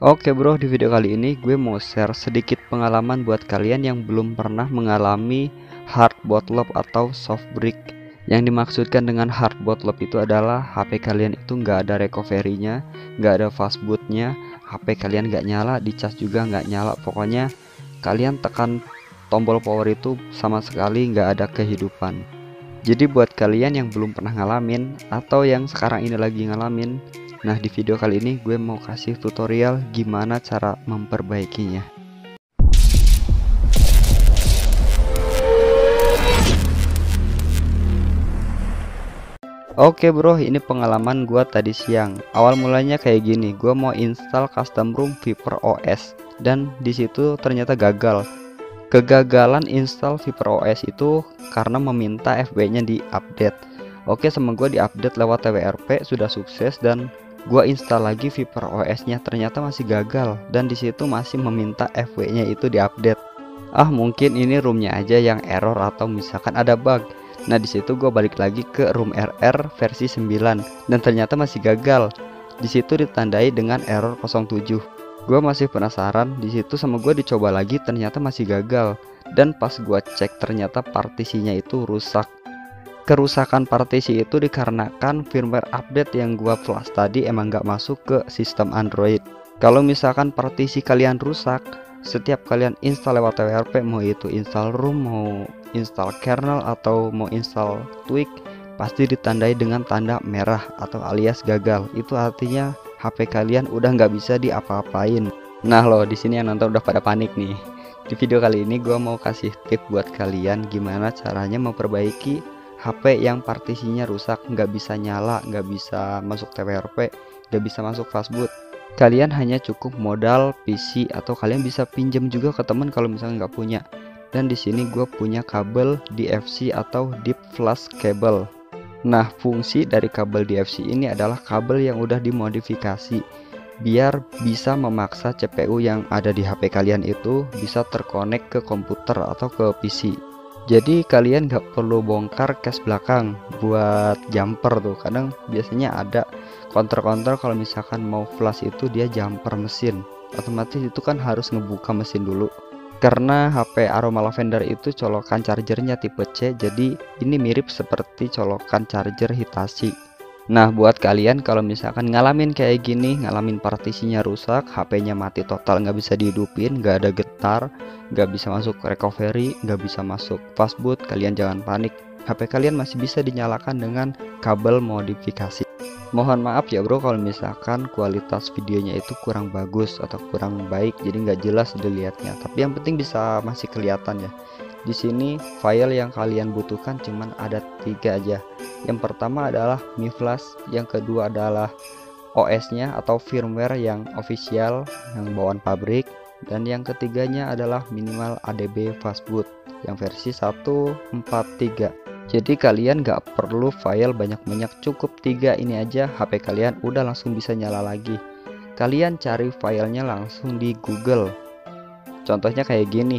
Oke bro, di video kali ini gue mau share sedikit pengalaman buat kalian yang belum pernah mengalami hard bootloop atau soft brick. Yang dimaksudkan dengan hard bootloop itu adalah HP kalian itu nggak ada recovery-nya, nggak ada fastbootnya, HP kalian nggak nyala, dicas juga nggak nyala. Pokoknya kalian tekan tombol power itu sama sekali nggak ada kehidupan. Jadi buat kalian yang belum pernah ngalamin atau yang sekarang ini lagi ngalamin, Nah di video kali ini gue mau kasih tutorial gimana cara memperbaikinya. Oke bro ini pengalaman gue tadi siang. Awal mulanya kayak gini gue mau install custom room Viper OS Dan di situ ternyata gagal. Kegagalan install Viper OS itu karena meminta FB nya di update Oke sama gue di update lewat TWRP sudah sukses dan gua install lagi Viper OS nya ternyata masih gagal. Dan di situ masih meminta FW nya itu diupdate. Ah mungkin ini roomnya aja yang error atau misalkan ada bug. Nah di situ gua balik lagi ke room RR versi 9 dan ternyata masih gagal. Di situ ditandai dengan error 07 gua masih penasaran di situ sama gua dicoba lagi ternyata masih gagal. Dan pas gua cek ternyata partisinya itu rusak kerusakan partisi itu dikarenakan firmware update yang gua flash tadi emang nggak masuk ke sistem Android. Kalau misalkan partisi kalian rusak, setiap kalian install lewat TWRP mau itu install room, mau install kernel atau mau install tweak pasti ditandai dengan tanda merah atau alias gagal. Itu artinya HP kalian udah nggak bisa diapa-apain. Nah loh di sini yang nonton udah pada panik nih. Di video kali ini gue mau kasih tip buat kalian gimana caranya memperbaiki HP yang partisinya rusak nggak bisa nyala nggak bisa masuk TWRP nggak bisa masuk fastboot kalian hanya cukup modal PC atau kalian bisa pinjam juga ke teman kalau misalnya nggak punya. Dan di sini gue punya kabel DFC atau Deep Flash Cable. Nah fungsi dari kabel DFC ini adalah kabel yang udah dimodifikasi. Biar bisa memaksa CPU yang ada di HP kalian itu bisa terkonek ke komputer atau ke PC jadi kalian nggak perlu bongkar case belakang buat jumper tuh. Kadang biasanya ada counter-counter kalau misalkan mau flash itu dia jumper mesin. Otomatis itu kan harus ngebuka mesin dulu. Karena HP Aroma Lavender itu colokan chargernya tipe C jadi ini mirip seperti colokan charger Hitachi Nah buat kalian kalau misalkan ngalamin kayak gini ngalamin partisinya rusak HP-nya mati total nggak bisa dihidupin nggak ada getar nggak bisa masuk recovery nggak bisa masuk fastboot kalian jangan panik. HP kalian masih bisa dinyalakan dengan kabel modifikasi. Mohon maaf ya bro kalau misalkan kualitas videonya itu kurang bagus atau kurang baik jadi nggak jelas dilihatnya. Tapi yang penting bisa masih kelihatan ya di sini file yang kalian butuhkan cuman ada tiga aja. Yang pertama adalah Mi Flash yang kedua adalah OS nya atau firmware yang official yang bawaan pabrik dan yang ketiganya adalah minimal ADB fastboot yang versi 143 jadi kalian gak perlu file banyak-banyak cukup tiga ini aja HP kalian udah langsung bisa nyala lagi. Kalian cari filenya langsung di Google. Contohnya kayak gini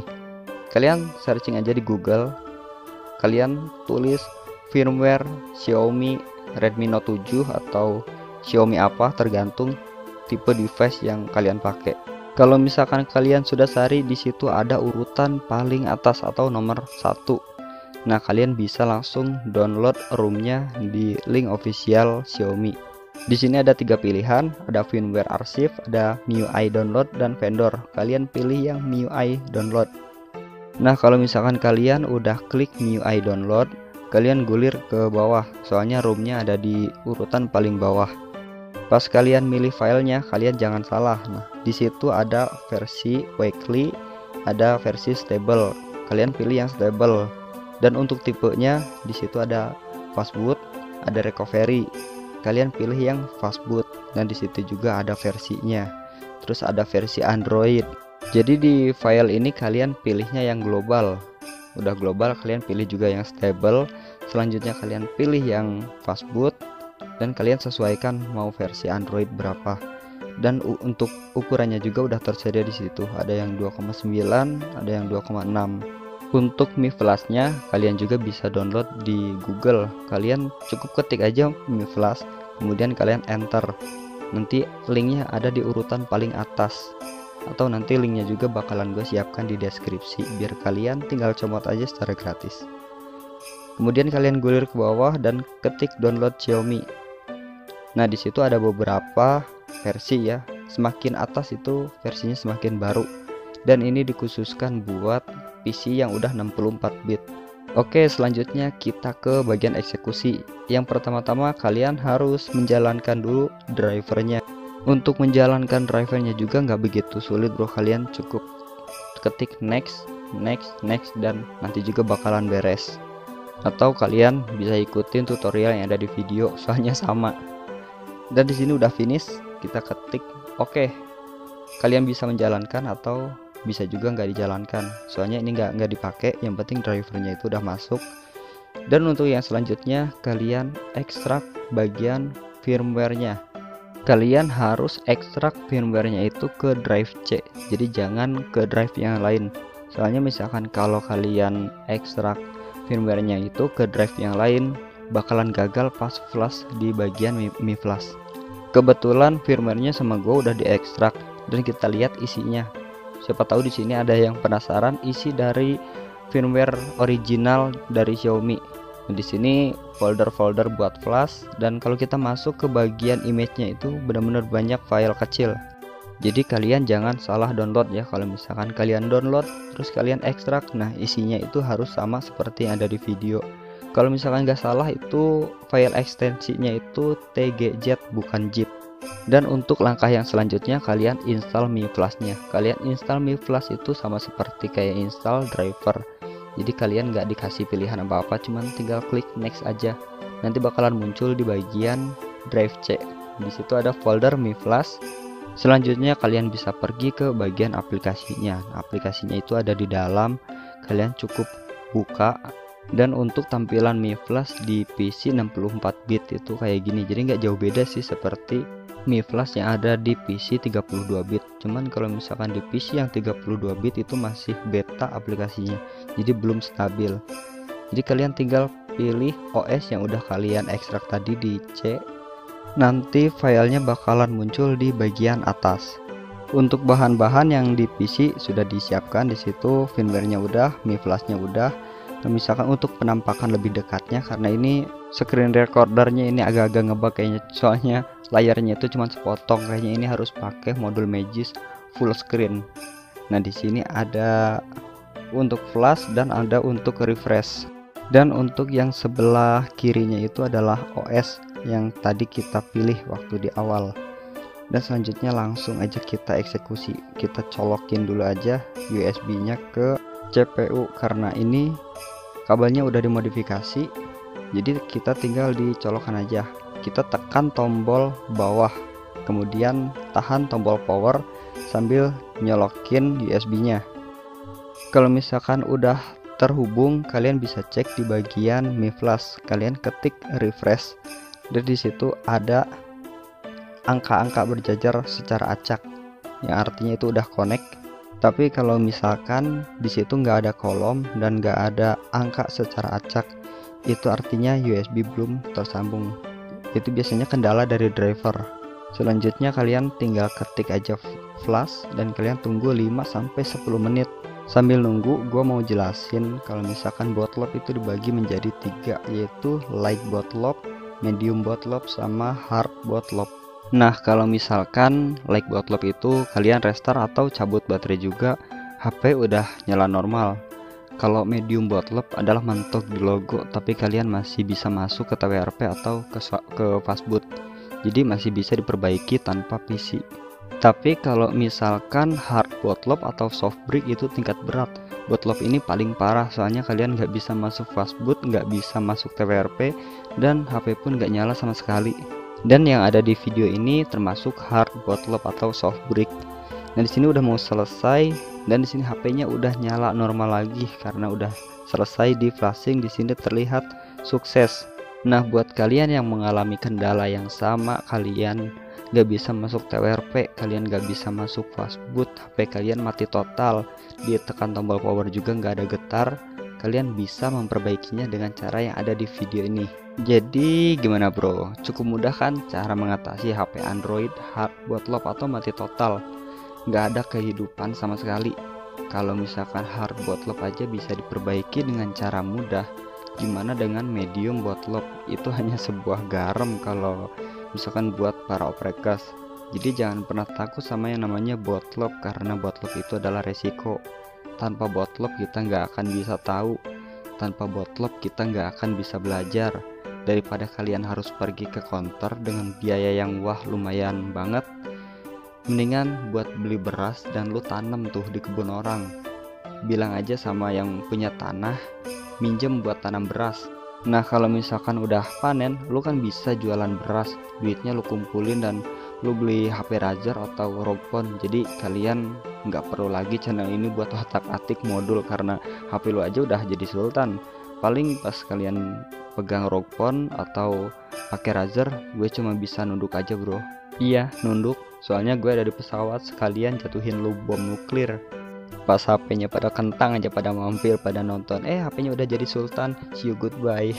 kalian searching aja di Google kalian tulis firmware Xiaomi Redmi Note 7 atau Xiaomi apa tergantung tipe device yang kalian pakai kalau misalkan kalian sudah cari di situ ada urutan paling atas atau nomor satu nah kalian bisa langsung download roomnya di link official Xiaomi di sini ada tiga pilihan, ada firmware arsip, ada MIUI download dan vendor. Kalian pilih yang MIUI download. Nah kalau misalkan kalian udah klik MIUI download kalian gulir ke bawah. Soalnya roomnya ada di urutan paling bawah. Pas kalian milih filenya kalian jangan salah. Nah di situ ada versi weekly ada versi stable. Kalian pilih yang stable. Dan untuk tipenya di situ ada fastboot ada recovery. Kalian pilih yang fastboot dan di situ juga ada versinya. Terus ada versi android jadi di file ini kalian pilihnya yang global. Udah global kalian pilih juga yang stable. Selanjutnya kalian pilih yang fastboot. Dan kalian sesuaikan mau versi Android berapa. Dan untuk ukurannya juga udah tersedia di situ. Ada yang 2,9 ada yang 2,6 untuk Mi Flashnya kalian juga bisa download di Google. Kalian cukup ketik aja Mi Flash kemudian kalian enter. Nanti linknya ada di urutan paling atas atau nanti linknya juga bakalan gue siapkan di deskripsi biar kalian tinggal comot aja secara gratis. Kemudian kalian gulir ke bawah dan ketik download Xiaomi. Nah di situ ada beberapa versi ya. Semakin atas itu versinya semakin baru. Dan ini dikhususkan buat PC yang udah 64 bit. Oke selanjutnya kita ke bagian eksekusi. Yang pertama-tama kalian harus menjalankan dulu drivernya Untuk menjalankan drivernya juga nggak begitu sulit bro. Kalian cukup ketik next, next, next dan nanti juga bakalan beres. Atau kalian bisa ikutin tutorial yang ada di video soalnya sama. Dan di sini udah finish kita ketik. Oke Kalian bisa menjalankan atau bisa juga nggak dijalankan. Soalnya ini nggak nggak dipakai yang penting drivernya itu udah masuk. Dan untuk yang selanjutnya kalian ekstrak bagian firmware-nya kalian harus ekstrak firmware-nya itu ke drive C. Jadi jangan ke drive yang lain. Soalnya misalkan kalau kalian ekstrak firmware-nya itu ke drive yang lain bakalan gagal pas flash di bagian Mi, Flash. Kebetulan firmware-nya sama gue udah diekstrak dan kita lihat isinya. Siapa tahu di sini ada yang penasaran isi dari firmware original dari Xiaomi di sini folder-folder buat flash dan kalau kita masuk ke bagian image-nya itu benar-benar banyak file kecil. Jadi kalian jangan salah download ya kalau misalkan kalian download terus kalian ekstrak nah isinya itu harus sama seperti yang ada di video. Kalau misalkan nggak salah itu file ekstensinya itu tgz bukan zip dan untuk langkah yang selanjutnya kalian install Mi Flashnya. Kalian install Mi Flash itu sama seperti kayak install driver jadi kalian nggak dikasih pilihan apa-apa cuman tinggal klik next aja. Nanti bakalan muncul di bagian drive C. Di situ ada folder Mi Flash. Selanjutnya kalian bisa pergi ke bagian aplikasinya. Aplikasinya itu ada di dalam. Kalian cukup buka. Dan untuk tampilan Mi Flash di PC 64 bit itu kayak gini. Jadi nggak jauh beda sih seperti Mi Flash yang ada di PC 32 bit. Cuman kalau misalkan di PC yang 32 bit itu masih beta aplikasinya. Jadi belum stabil. Jadi kalian tinggal pilih OS yang udah kalian ekstrak tadi di C. Nanti filenya bakalan muncul di bagian atas. Untuk bahan-bahan yang di PC sudah disiapkan di situ. Firmware-nya udah Mi Flash-nya udah. Nah, misalkan untuk penampakan lebih dekatnya karena ini screen recordernya ini agak-agak ngebug kayaknya. Soalnya layarnya itu cuma sepotong kayaknya ini harus pakai modul Magis full screen. Nah di sini ada untuk flash dan ada untuk refresh. Dan untuk yang sebelah kirinya itu adalah OS yang tadi kita pilih waktu di awal. Dan selanjutnya langsung aja kita eksekusi. Kita colokin dulu aja USB nya ke CPU karena ini kabelnya udah dimodifikasi. Jadi kita tinggal dicolokkan aja kita tekan tombol bawah. Kemudian tahan tombol power sambil nyolokin USB nya kalau misalkan udah terhubung kalian bisa cek di bagian Mi Flash. Kalian ketik refresh. Dan di situ ada angka-angka berjajar secara acak. Yang artinya itu udah connect. Tapi kalau misalkan di situ nggak ada kolom dan nggak ada angka secara acak itu artinya USB belum tersambung itu biasanya kendala dari driver. Selanjutnya kalian tinggal ketik aja flash dan kalian tunggu 5-10 menit. Sambil nunggu gue mau jelasin kalau misalkan botlop itu dibagi menjadi tiga yaitu light botlop medium botlop sama hard botlop nah kalau misalkan light botlop itu kalian restart atau cabut baterai juga HP udah nyala normal kalau medium bootloop adalah mentok di logo tapi kalian masih bisa masuk ke TWRP atau ke, ke fastboot jadi masih bisa diperbaiki tanpa PC tapi kalau misalkan hard bootloop atau soft brick itu tingkat berat. Bootloop ini paling parah soalnya kalian nggak bisa masuk fastboot nggak bisa masuk TWRP dan HP pun nggak nyala sama sekali. Dan yang ada di video ini termasuk hard bootloop atau soft brick. Nah di sini udah mau selesai dan di sini HP-nya udah nyala normal lagi karena udah selesai di flashing di sini terlihat sukses nah buat kalian yang mengalami kendala yang sama kalian gak bisa masuk TWRP kalian gak bisa masuk fastboot HP kalian mati total ditekan tombol power juga gak ada getar kalian bisa memperbaikinya dengan cara yang ada di video ini. Jadi gimana bro? Cukup mudah kan cara mengatasi HP Android hard bootloop atau mati total? Nggak ada kehidupan sama sekali. Kalau misalkan hard bootloop aja bisa diperbaiki dengan cara mudah. Gimana dengan medium bootloop? Itu hanya sebuah garam kalau misalkan buat para operators. Jadi jangan pernah takut sama yang namanya bootloop karena bootloop itu adalah resiko. Tanpa bootloop kita nggak akan bisa tahu. Tanpa bootloop kita nggak akan bisa belajar daripada kalian harus pergi ke konter dengan biaya yang wah lumayan banget mendingan buat beli beras dan lu tanam tuh di kebun orang. Bilang aja sama yang punya tanah minjem buat tanam beras. Nah kalau misalkan udah panen lu kan bisa jualan beras. Duitnya lu kumpulin dan lu beli HP Razer atau ROG Phone jadi kalian nggak perlu lagi channel ini buat otak atik modul karena HP lu aja udah jadi sultan. Paling pas kalian pegang ROG Phone atau pakai Razer gue cuma bisa nunduk aja bro. Iya nunduk soalnya gue ada di pesawat sekalian jatuhin lu bom nuklir. Pas HP-nya pada kentang aja pada mampir pada nonton. Eh HP-nya udah jadi sultan. See you goodbye.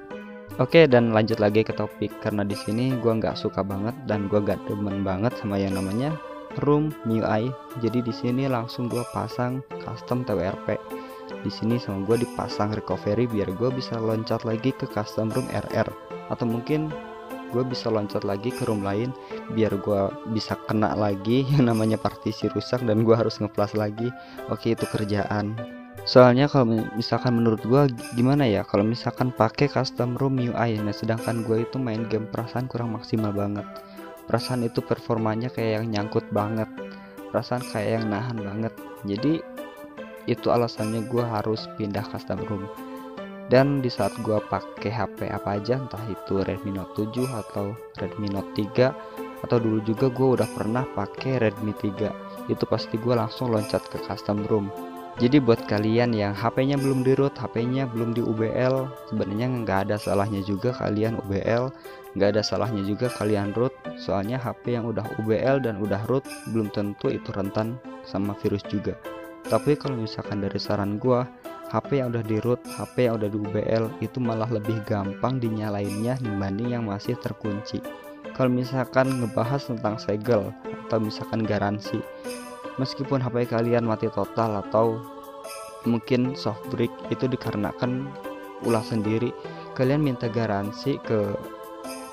Oke dan lanjut lagi ke topik. Karena di sini gue nggak suka banget dan gue gak demen banget sama yang namanya room MIUI jadi di sini langsung gue pasang custom TWRP di sini sama gue dipasang recovery biar gue bisa loncat lagi ke custom room RR atau mungkin gue bisa loncat lagi ke room lain biar gue bisa kena lagi yang namanya partisi rusak dan gue harus ngeplas lagi. Oke itu kerjaan. Soalnya kalau misalkan menurut gue gimana ya kalau misalkan pakai custom room UI nah sedangkan gue itu main game perasaan kurang maksimal banget. Perasaan itu performanya kayak yang nyangkut banget. Perasaan kayak yang nahan banget. Jadi itu alasannya gue harus pindah custom room dan di saat gue pakai HP apa aja entah itu Redmi Note 7 atau Redmi Note 3 atau dulu juga gue udah pernah pakai Redmi 3 itu pasti gue langsung loncat ke custom room. Jadi buat kalian yang HP-nya belum di root, HP-nya belum di UBL, sebenarnya nggak ada salahnya juga kalian UBL, nggak ada salahnya juga kalian root, soalnya HP yang udah UBL dan udah root belum tentu itu rentan sama virus juga. Tapi kalau misalkan dari saran gua HP yang udah di root, HP yang udah di UBL itu malah lebih gampang dinyalainnya dibanding yang masih terkunci. Kalau misalkan ngebahas tentang segel atau misalkan garansi, meskipun HP kalian mati total atau mungkin soft break itu dikarenakan ulah sendiri, kalian minta garansi ke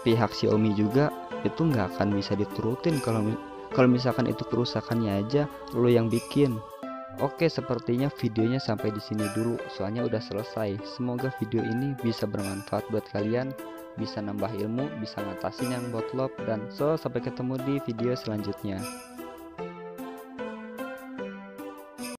pihak Xiaomi juga itu nggak akan bisa diturutin kalau kalau misalkan itu kerusakannya aja lo yang bikin Oke, sepertinya videonya sampai di sini dulu, soalnya udah selesai. Semoga video ini bisa bermanfaat buat kalian, bisa nambah ilmu, bisa ngatasin yang botlop, dan so sampai ketemu di video selanjutnya.